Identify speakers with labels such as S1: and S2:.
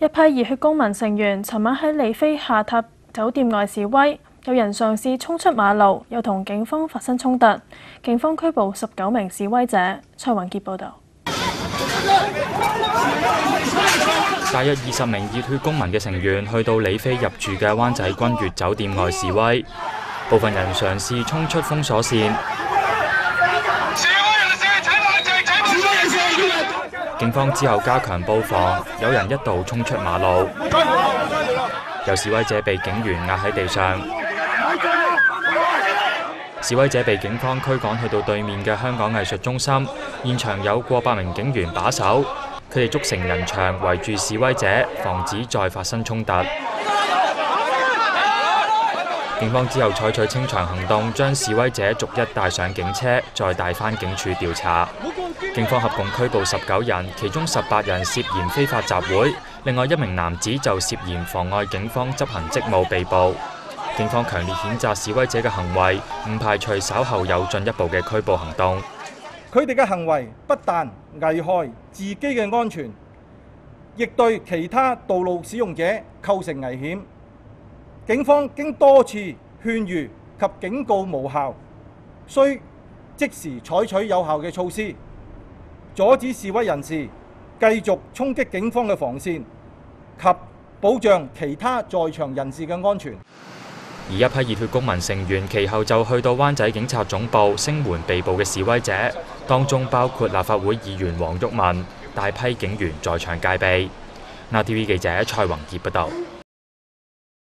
S1: 一批熱血公民成員尋晚喺利菲下榻酒店外示威，有人嘗試衝出馬路，又同警方發生衝突，警方拘捕十九名示威者。蔡雲傑報導。
S2: 大約二十名熱血公民嘅成員去到李飛入住嘅灣仔君悅酒店外示威，部分人嘗試衝出封鎖線。警方之後加強布防，有人一度衝出馬路，有示威者被警員壓喺地上。示威者被警方驅趕去到對面嘅香港藝術中心，現場有過百名警員把守，佢哋築成人牆圍住示威者，防止再發生衝突。警方之後採取清場行動，將示威者逐一帶上警車，再帶返警署調查。警方合共拘捕十九人，其中十八人涉嫌非法集會，另外一名男子就涉嫌妨礙警方執行職務被捕。警方強烈譴責示威者嘅行為，唔排除稍後有進一步嘅拘捕行動。
S3: 佢哋嘅行為不但危害自己嘅安全，亦對其他道路使用者構成危險。警方經多次勸喻及警告無效，需即時採取有效嘅措施，阻止示威人士繼續衝擊警方嘅防線及保障其他在場人士嘅安全。
S2: 而一批熱血公民成員其後就去到灣仔警察總部聲援被捕嘅示威者，當中包括立法會議員黃毓民，大批警員在場戒備。NTV 記者蔡宏傑報道。